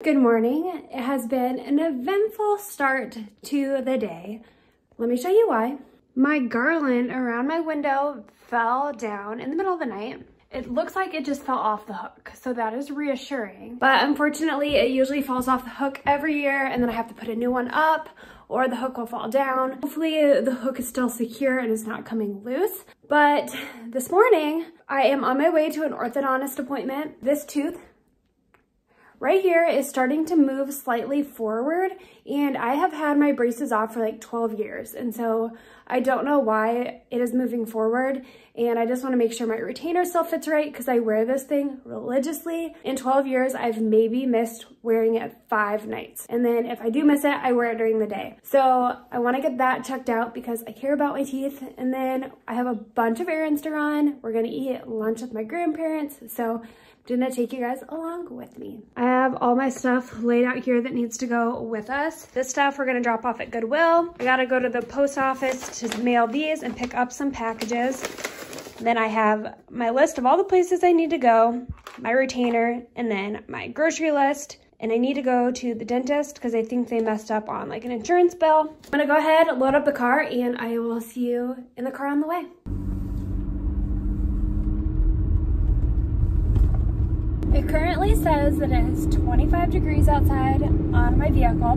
Good morning. It has been an eventful start to the day. Let me show you why. My garland around my window fell down in the middle of the night. It looks like it just fell off the hook, so that is reassuring. But unfortunately, it usually falls off the hook every year and then I have to put a new one up or the hook will fall down. Hopefully the hook is still secure and is not coming loose. But this morning, I am on my way to an orthodontist appointment. This tooth right here is starting to move slightly forward and I have had my braces off for like 12 years and so I don't know why it is moving forward and I just want to make sure my retainer still fits right because I wear this thing religiously. In 12 years I've maybe missed wearing it five nights and then if I do miss it I wear it during the day. So I want to get that checked out because I care about my teeth and then I have a bunch of errands to run. We're going to eat lunch with my grandparents so gonna take you guys along with me. I have all my stuff laid out here that needs to go with us. This stuff we're gonna drop off at Goodwill. I gotta go to the post office to mail these and pick up some packages. Then I have my list of all the places I need to go, my retainer, and then my grocery list. And I need to go to the dentist because I think they messed up on like an insurance bill. I'm gonna go ahead, load up the car, and I will see you in the car on the way. It currently says that it's 25 degrees outside on my vehicle.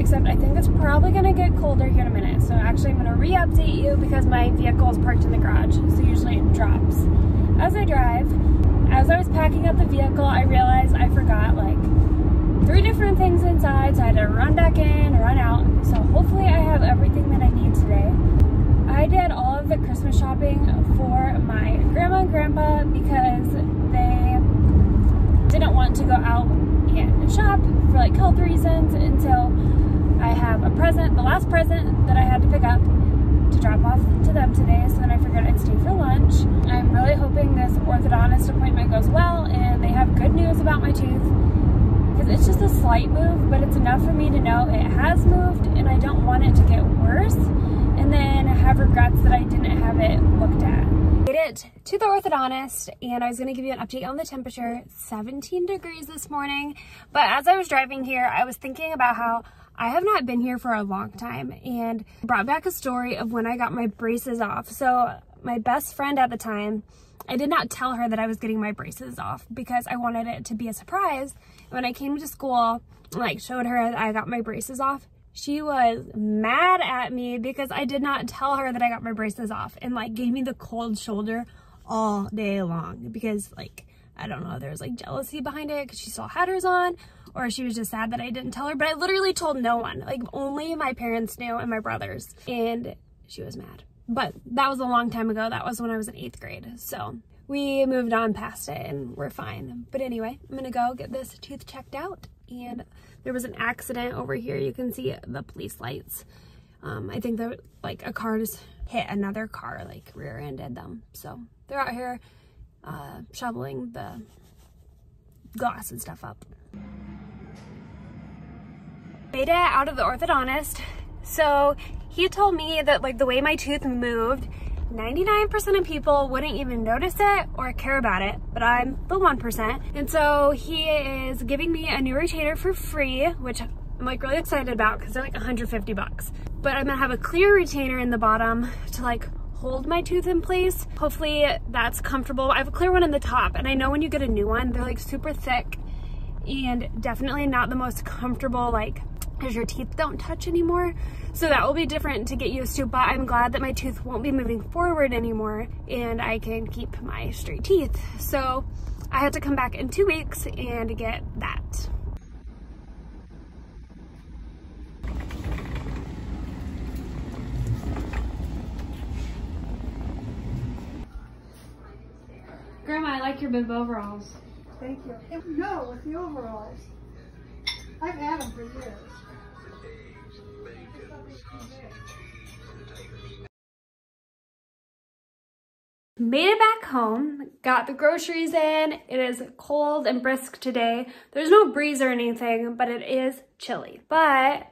Except I think it's probably gonna get colder here in a minute. So actually I'm gonna re-update you because my vehicle is parked in the garage. So usually it drops. As I drive, as I was packing up the vehicle, I realized I forgot like three different things inside. So I had to run back in, run out. So hopefully I have everything that I need today. I did all of the Christmas shopping for my grandma and grandpa because they didn't want to go out and shop for like health reasons until I have a present, the last present that I had to pick up to drop off to them today so then I figured I'd stay for lunch. I'm really hoping this orthodontist appointment goes well and they have good news about my tooth because it's just a slight move but it's enough for me to know it has moved and I don't want it to get worse and then have regrets that I didn't have it looked at. Made it to the orthodontist and I was gonna give you an update on the temperature. 17 degrees this morning, but as I was driving here, I was thinking about how I have not been here for a long time and brought back a story of when I got my braces off. So my best friend at the time, I did not tell her that I was getting my braces off because I wanted it to be a surprise. When I came to school, like showed her I got my braces off, she was mad at me because I did not tell her that I got my braces off and like gave me the cold shoulder all day long because like, I don't know, there's like jealousy behind it because she still had hers on or she was just sad that I didn't tell her, but I literally told no one, like only my parents knew and my brothers and she was mad. But that was a long time ago. That was when I was in eighth grade. So we moved on past it and we're fine. But anyway, I'm gonna go get this tooth checked out and there was an accident over here. You can see the police lights. Um, I think that like a car just hit another car, like rear-ended them. So they're out here uh, shoveling the glass and stuff up. Made it out of the orthodontist. So he told me that like the way my tooth moved, 99% of people wouldn't even notice it or care about it, but I'm the 1%. And so he is giving me a new retainer for free, which I'm like really excited about because they're like 150 bucks. But I'm gonna have a clear retainer in the bottom to like hold my tooth in place. Hopefully that's comfortable. I have a clear one in the top and I know when you get a new one, they're like super thick and definitely not the most comfortable like because your teeth don't touch anymore. So that will be different to get used to, but I'm glad that my tooth won't be moving forward anymore and I can keep my straight teeth. So I had to come back in two weeks and get that. Grandma, I like your bib overalls. Thank you. No, with the overalls. I've had them for years. Made it back home, got the groceries in. It is cold and brisk today. There's no breeze or anything, but it is chilly. But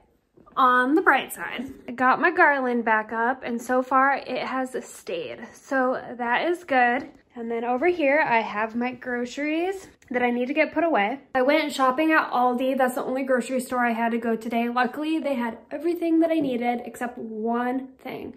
on the bright side, I got my garland back up and so far it has stayed. So that is good. And then over here, I have my groceries that I need to get put away. I went shopping at Aldi. That's the only grocery store I had to go today. Luckily, they had everything that I needed except one thing,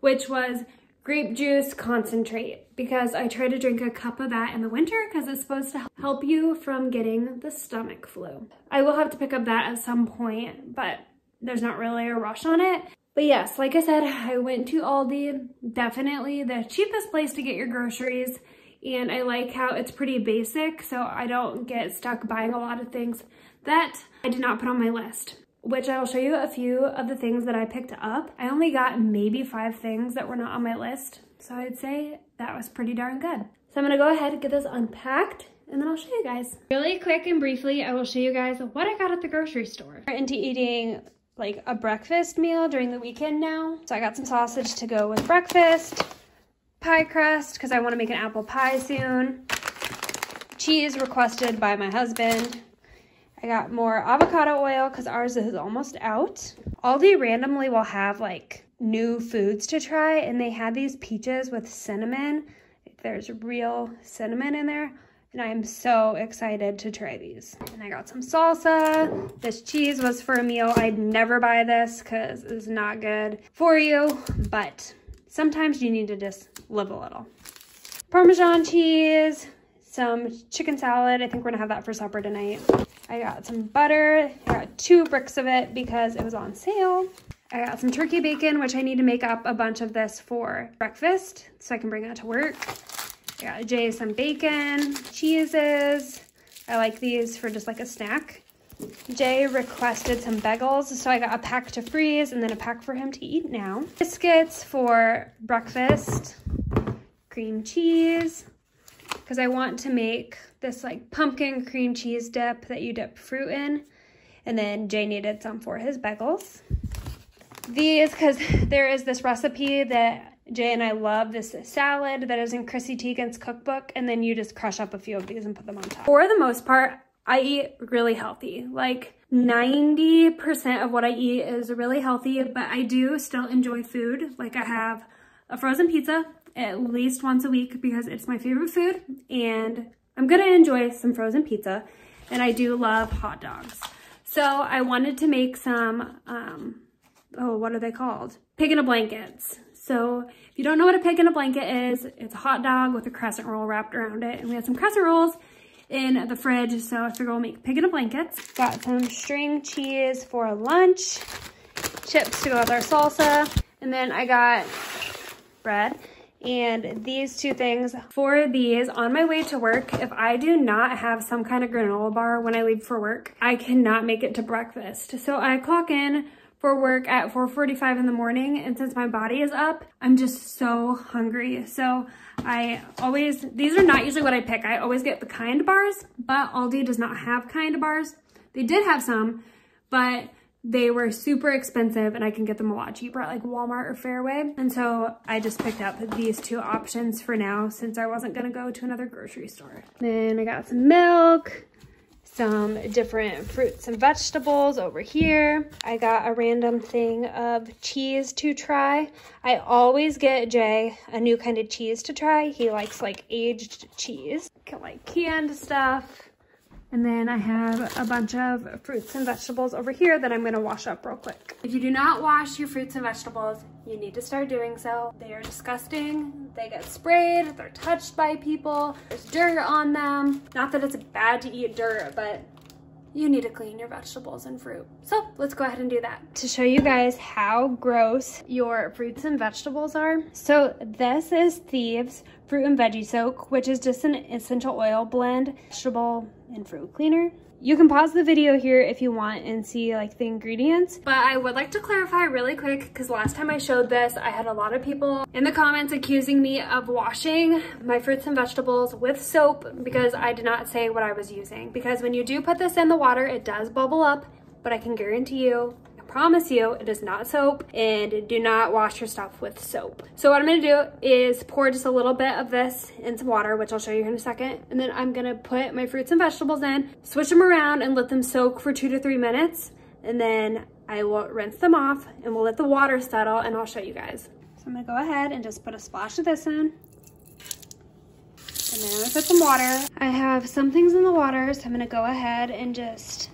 which was grape juice concentrate because I try to drink a cup of that in the winter because it's supposed to help you from getting the stomach flu. I will have to pick up that at some point, but there's not really a rush on it. But yes, like I said, I went to Aldi, definitely the cheapest place to get your groceries. And I like how it's pretty basic, so I don't get stuck buying a lot of things that I did not put on my list which I'll show you a few of the things that I picked up. I only got maybe five things that were not on my list, so I'd say that was pretty darn good. So I'm gonna go ahead and get this unpacked and then I'll show you guys. Really quick and briefly, I will show you guys what I got at the grocery store. Into eating like a breakfast meal during the weekend now. So I got some sausage to go with breakfast, pie crust, because I want to make an apple pie soon, cheese requested by my husband. I got more avocado oil because ours is almost out. Aldi randomly will have like new foods to try and they had these peaches with cinnamon. There's real cinnamon in there and I am so excited to try these. And I got some salsa. This cheese was for a meal. I'd never buy this because it's not good for you, but sometimes you need to just live a little. Parmesan cheese, some chicken salad. I think we're gonna have that for supper tonight. I got some butter. I got two bricks of it because it was on sale. I got some turkey bacon, which I need to make up a bunch of this for breakfast so I can bring that to work. I got Jay some bacon, cheeses. I like these for just like a snack. Jay requested some bagels, so I got a pack to freeze and then a pack for him to eat now. Biscuits for breakfast, cream cheese, because I want to make this like pumpkin cream cheese dip that you dip fruit in. And then Jay needed some for his bagels. These, because there is this recipe that Jay and I love this salad that is in Chrissy Teigen's cookbook, and then you just crush up a few of these and put them on top. For the most part, I eat really healthy. Like 90% of what I eat is really healthy, but I do still enjoy food. Like I have a frozen pizza at least once a week because it's my favorite food, and I'm gonna enjoy some frozen pizza, and I do love hot dogs. So I wanted to make some, um, oh, what are they called? Pig in a blankets. So if you don't know what a pig in a blanket is, it's a hot dog with a crescent roll wrapped around it. And we had some crescent rolls in the fridge, so I figured we'll make pig in a blankets. Got some string cheese for lunch, chips to go with our salsa, and then I got bread and these two things for these on my way to work if i do not have some kind of granola bar when i leave for work i cannot make it to breakfast so i clock in for work at 4.45 in the morning. And since my body is up, I'm just so hungry. So I always, these are not usually what I pick. I always get the kind bars, but Aldi does not have kind bars. They did have some, but they were super expensive and I can get them a lot cheaper at like Walmart or Fareway. And so I just picked up these two options for now since I wasn't gonna go to another grocery store. Then I got some milk, some different fruits and vegetables over here. I got a random thing of cheese to try. I always get Jay a new kind of cheese to try. He likes like aged cheese. Like canned stuff. And then I have a bunch of fruits and vegetables over here that I'm gonna wash up real quick. If you do not wash your fruits and vegetables, you need to start doing so. They are disgusting. They get sprayed, they're touched by people, there's dirt on them. Not that it's bad to eat dirt, but you need to clean your vegetables and fruit. So let's go ahead and do that. To show you guys how gross your fruits and vegetables are. So this is Thieves Fruit and Veggie Soak, which is just an essential oil blend, vegetable and fruit cleaner. You can pause the video here if you want and see like the ingredients. But I would like to clarify really quick because last time I showed this, I had a lot of people in the comments accusing me of washing my fruits and vegetables with soap because I did not say what I was using. Because when you do put this in the water, it does bubble up, but I can guarantee you promise you it is not soap and do not wash your stuff with soap. So what I'm gonna do is pour just a little bit of this in some water, which I'll show you in a second. And then I'm gonna put my fruits and vegetables in, switch them around and let them soak for two to three minutes. And then I will rinse them off and we'll let the water settle and I'll show you guys. So I'm gonna go ahead and just put a splash of this in. And then I'm gonna put some water. I have some things in the water, so I'm gonna go ahead and just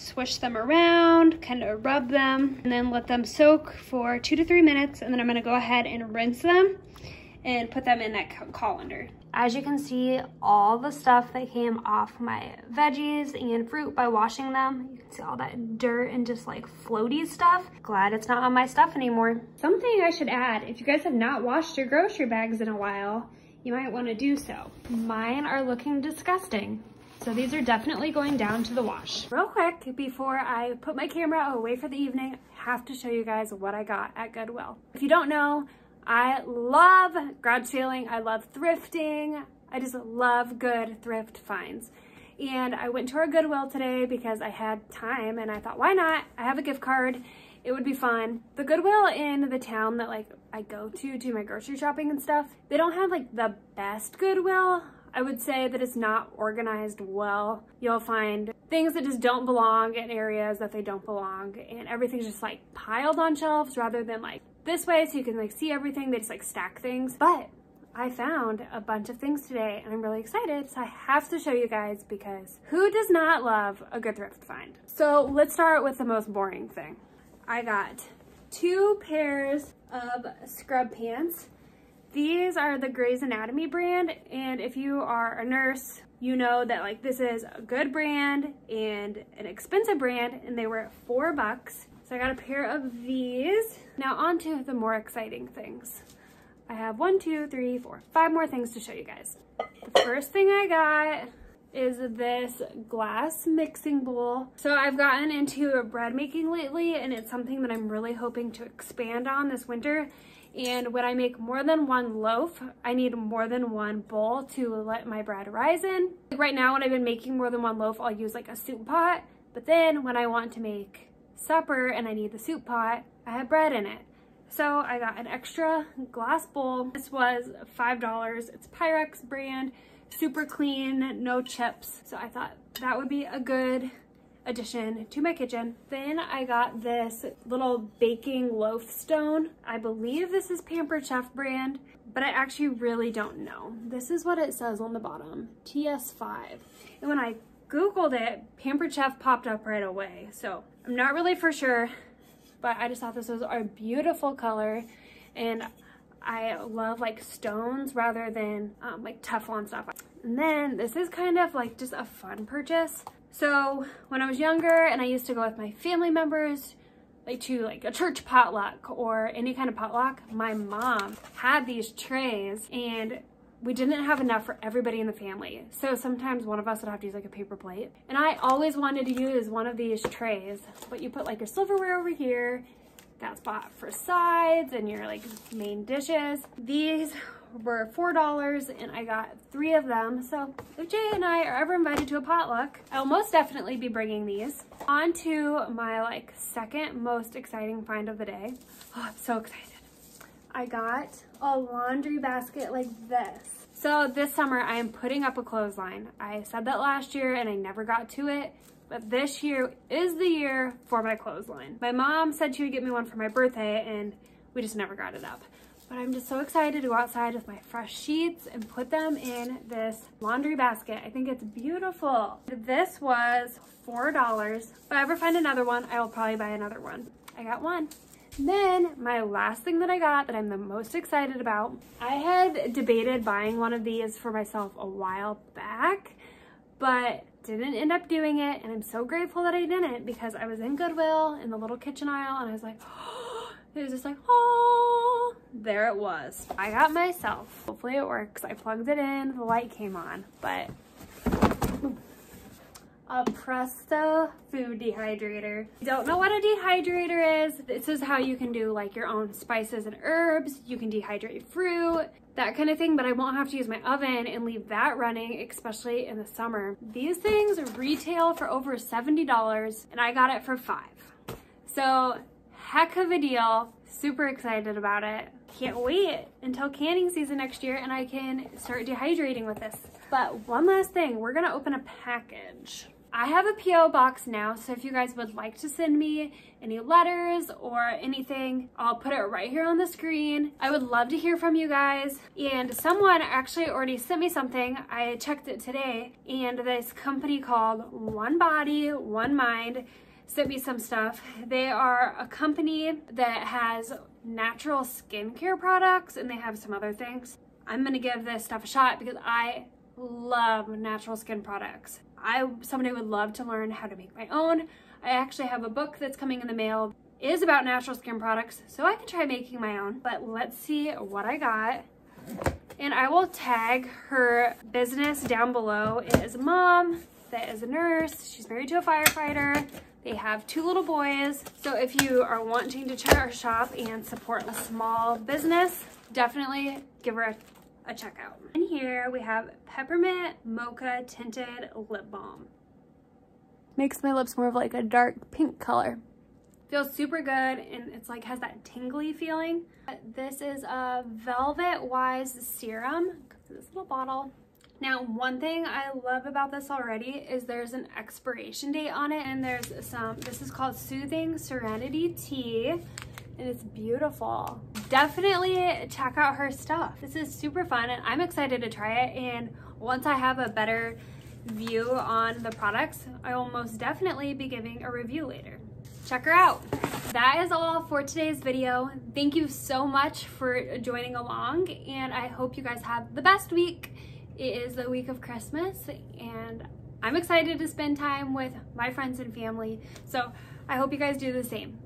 swish them around, kind of rub them, and then let them soak for two to three minutes. And then I'm gonna go ahead and rinse them and put them in that colander. As you can see, all the stuff that came off my veggies and fruit by washing them, you can see all that dirt and just like floaty stuff. Glad it's not on my stuff anymore. Something I should add, if you guys have not washed your grocery bags in a while, you might wanna do so. Mine are looking disgusting. So these are definitely going down to the wash. Real quick, before I put my camera away for the evening, I have to show you guys what I got at Goodwill. If you don't know, I love garage sailing. I love thrifting. I just love good thrift finds. And I went to our Goodwill today because I had time and I thought, why not? I have a gift card. It would be fun. The Goodwill in the town that like I go to do my grocery shopping and stuff, they don't have like the best Goodwill. I would say that it's not organized well. You'll find things that just don't belong in areas that they don't belong and everything's just like piled on shelves rather than like this way so you can like see everything. They just like stack things. But I found a bunch of things today and I'm really excited. So I have to show you guys because who does not love a good thrift find? So let's start with the most boring thing. I got two pairs of scrub pants. These are the Grey's Anatomy brand. And if you are a nurse, you know that like this is a good brand and an expensive brand and they were four bucks. So I got a pair of these. Now on to the more exciting things. I have one, two, three, four, five more things to show you guys. The first thing I got is this glass mixing bowl. So I've gotten into bread making lately and it's something that I'm really hoping to expand on this winter. And when I make more than one loaf, I need more than one bowl to let my bread rise in. Right now, when I've been making more than one loaf, I'll use like a soup pot. But then when I want to make supper and I need the soup pot, I have bread in it. So I got an extra glass bowl. This was $5. It's Pyrex brand, super clean, no chips. So I thought that would be a good addition to my kitchen. Then I got this little baking loaf stone. I believe this is Pampered Chef brand, but I actually really don't know. This is what it says on the bottom, TS5. And when I Googled it, Pampered Chef popped up right away. So I'm not really for sure, but I just thought this was a beautiful color and I love like stones rather than um, like Teflon stuff. And then this is kind of like just a fun purchase. So when I was younger and I used to go with my family members like to like a church potluck or any kind of potluck, my mom had these trays and we didn't have enough for everybody in the family. So sometimes one of us would have to use like a paper plate. And I always wanted to use one of these trays, but you put like your silverware over here, that spot for sides and your like main dishes. These were $4 and I got three of them. So if Jay and I are ever invited to a potluck, I'll most definitely be bringing these. On to my like second most exciting find of the day. Oh, I'm so excited. I got a laundry basket like this. So this summer I am putting up a clothesline. I said that last year and I never got to it, but this year is the year for my clothesline. My mom said she would get me one for my birthday and we just never got it up. But I'm just so excited to go outside with my fresh sheets and put them in this laundry basket. I think it's beautiful. This was $4. If I ever find another one, I will probably buy another one. I got one. Then my last thing that I got that I'm the most excited about, I had debated buying one of these for myself a while back, but didn't end up doing it. And I'm so grateful that I didn't because I was in Goodwill in the little kitchen aisle and I was like, oh, it was just like, oh, there it was. I got myself, hopefully it works. I plugged it in, the light came on, but a Presto food dehydrator. Don't know what a dehydrator is? This is how you can do like your own spices and herbs. You can dehydrate fruit, that kind of thing, but I won't have to use my oven and leave that running, especially in the summer. These things retail for over $70 and I got it for five. So heck of a deal. Super excited about it. Can't wait until canning season next year and I can start dehydrating with this. But one last thing, we're gonna open a package. I have a P.O. box now, so if you guys would like to send me any letters or anything, I'll put it right here on the screen. I would love to hear from you guys. And someone actually already sent me something. I checked it today, and this company called One Body, One Mind sent me some stuff. They are a company that has natural skincare products and they have some other things. I'm gonna give this stuff a shot because I love natural skin products. I someday would love to learn how to make my own. I actually have a book that's coming in the mail. Is about natural skin products, so I can try making my own. But let's see what I got. And I will tag her business down below. It is a mom that is a nurse. She's married to a firefighter. They have two little boys. So if you are wanting to check our shop and support a small business, definitely give her a, a check out. In here we have Peppermint Mocha Tinted Lip Balm. Makes my lips more of like a dark pink color. Feels super good and it's like has that tingly feeling. This is a Velvet Wise Serum. This little bottle. Now, one thing I love about this already is there's an expiration date on it and there's some, this is called Soothing Serenity Tea and it's beautiful. Definitely check out her stuff. This is super fun and I'm excited to try it and once I have a better view on the products, I will most definitely be giving a review later. Check her out. That is all for today's video. Thank you so much for joining along and I hope you guys have the best week. It is the week of Christmas and I'm excited to spend time with my friends and family. So I hope you guys do the same.